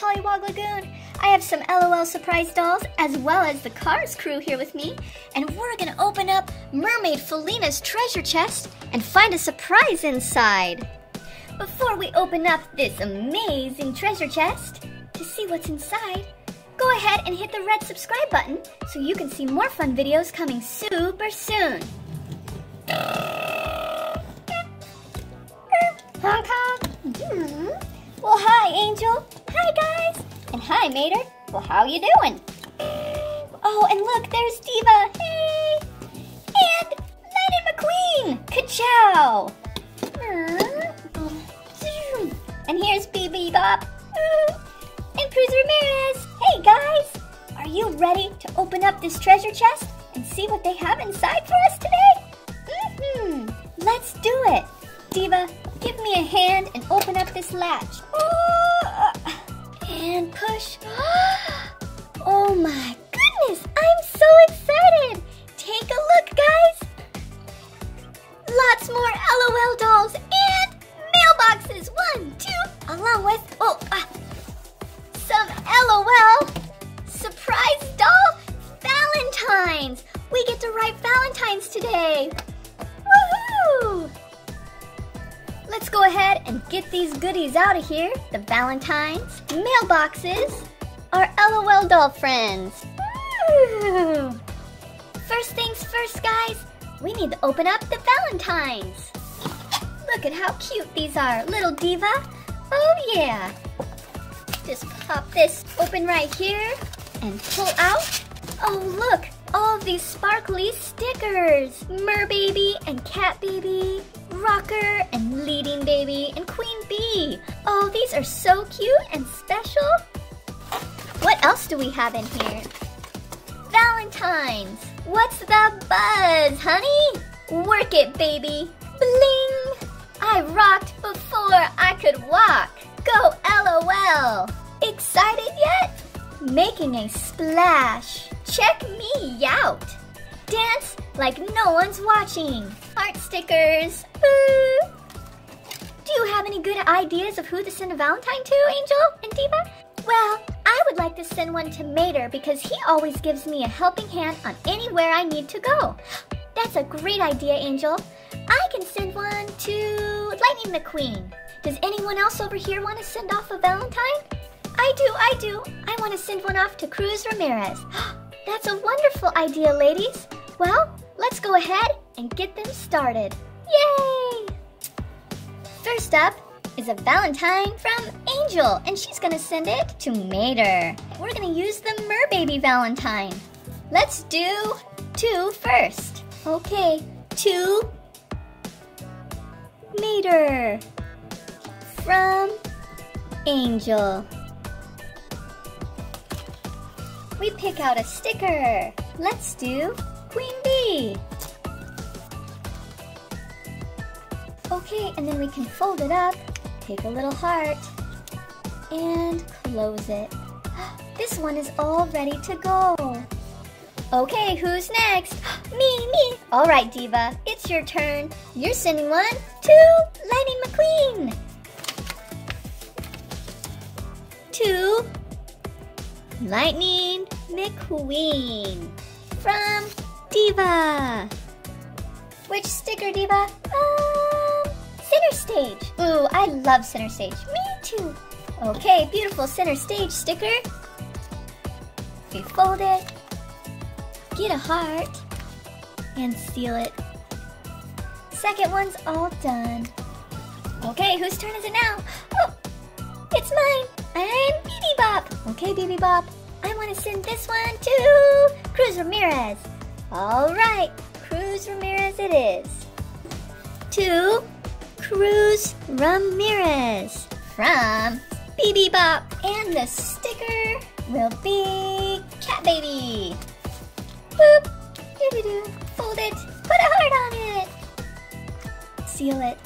Pollywog Lagoon. I have some LOL surprise dolls as well as the Cars crew here with me, and we're gonna open up Mermaid Felina's treasure chest and find a surprise inside. Before we open up this amazing treasure chest, to see what's inside, go ahead and hit the red subscribe button so you can see more fun videos coming super soon. Honk honk. Hmm. Well, hi, Angel. Hi, guys. And hi, Mater. Well, how you doing? Oh, and look, there's Diva. Hey. And Lightning McQueen. Ka-chow. And here's BB Bop. And Cruz Ramirez. Hey, guys. Are you ready to open up this treasure chest and see what they have inside for us today? Mm-hmm. Let's do it. Diva, give me a hand and open up this latch. And push. Oh my goodness, I'm so excited. Take a look, guys. Lots more LOL dolls and mailboxes. One, two, along with, oh, uh, some LOL surprise doll Valentines. We get to write Valentines today. Woohoo! Let's go ahead and get these goodies out of here. The Valentines, mailboxes, our LOL doll friends. Woo! First things first, guys. We need to open up the Valentines. Look at how cute these are. Little Diva. Oh, yeah. Just pop this open right here and pull out. Oh, look. All these sparkly stickers. Mer Baby and Cat Baby. Rocker and Leading Baby and Queen Bee. Oh, these are so cute and special. What else do we have in here? Valentine's. What's the buzz, honey? Work it, baby. Bling. I rocked before I could walk. Go LOL. Excited yet? Making a splash. Check me out. Dance like no one's watching. Heart stickers. Do you have any good ideas of who to send a Valentine to, Angel and Diva? Well, I would like to send one to Mater because he always gives me a helping hand on anywhere I need to go. That's a great idea, Angel. I can send one to Lightning McQueen. Does anyone else over here want to send off a Valentine? I do, I do. I want to send one off to Cruz Ramirez. That's a wonderful idea, ladies. Well, let's go ahead and get them started. Yay! First up is a Valentine from Angel, and she's gonna send it to Mater. We're gonna use the Merbaby Valentine. Let's do two first. Okay, two Mater from Angel. We pick out a sticker. Let's do Queen Bee. Okay, and then we can fold it up, take a little heart, and close it. This one is all ready to go. Okay, who's next? me, me. All right, Diva, it's your turn. You're sending one to Lightning McQueen. To Lightning McQueen from Diva. Which sticker, Diva? Um, center stage. Ooh, I love center stage. Me too. Okay, beautiful center stage sticker. We fold it, get a heart, and seal it. Second one's all done. Okay, whose turn is it now? Oh, it's mine. I'm BB Bop. Okay, BB Bop. I want to send this one to Cruz Ramirez. All right, Cruz Ramirez it is. To Cruz Ramirez from BB Bop. And the sticker will be Cat Baby. Boop. Doo-doo-doo. Fold it. Put a heart on it. Seal it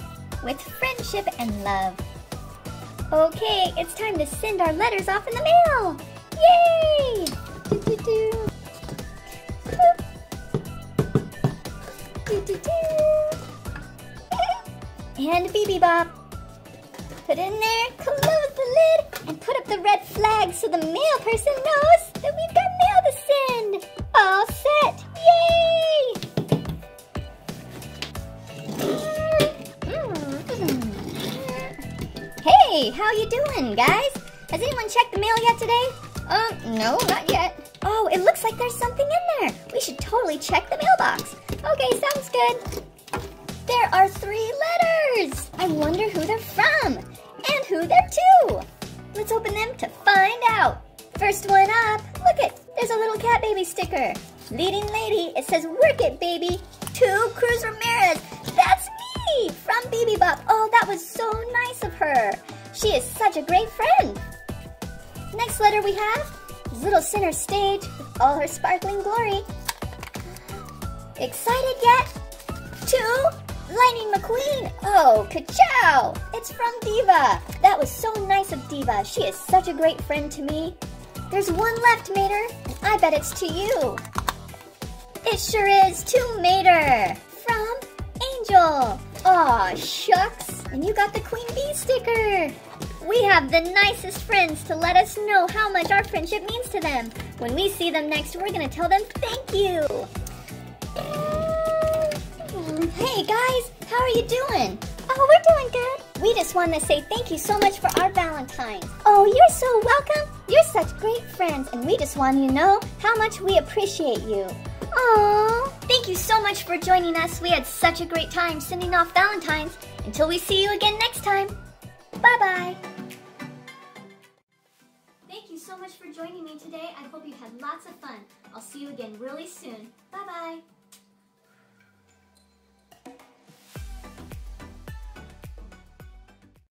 with friendship and love. Okay, it's time to send our letters off in the mail. Yay! Doo-doo-doo. And BB Bop. Put in there, close the lid, and put up the red flag so the mail person knows that we've got mail to send. All set. Yay! Hey, how you doing, guys? Has anyone checked the mail yet today? Um, no, not yet. Oh, it looks like there's something in there. We should totally check the mailbox. Okay, sounds good. There are three letters. I wonder who they're from and who they're to. Let's open them to find out. First one up, look it, there's a little cat baby sticker. Leading lady, it says work it baby. To Cruz Ramirez, that's me from BB Bop. Oh, that was so nice of her. She is such a great friend. Next letter we have Little Center Stage with all her sparkling glory. Excited yet? To Lightning McQueen. Oh, ka-chow. It's from Diva. That was so nice of Diva. She is such a great friend to me. There's one left, Mater, I bet it's to you. It sure is to Mater from Angel. Aw, shucks. And you got the Queen Bee sticker. We have the nicest friends to let us know how much our friendship means to them. When we see them next, we're gonna tell them thank you. Hey guys, how are you doing? Oh, we're doing good. We just want to say thank you so much for our Valentine's. Oh, you're so welcome. You're such great friends, and we just want you to know how much we appreciate you. Aww. Thank you so much for joining us. We had such a great time sending off Valentine's. Until we see you again next time. Bye-bye. Much for joining me today. I hope you had lots of fun. I'll see you again really soon. Bye-bye.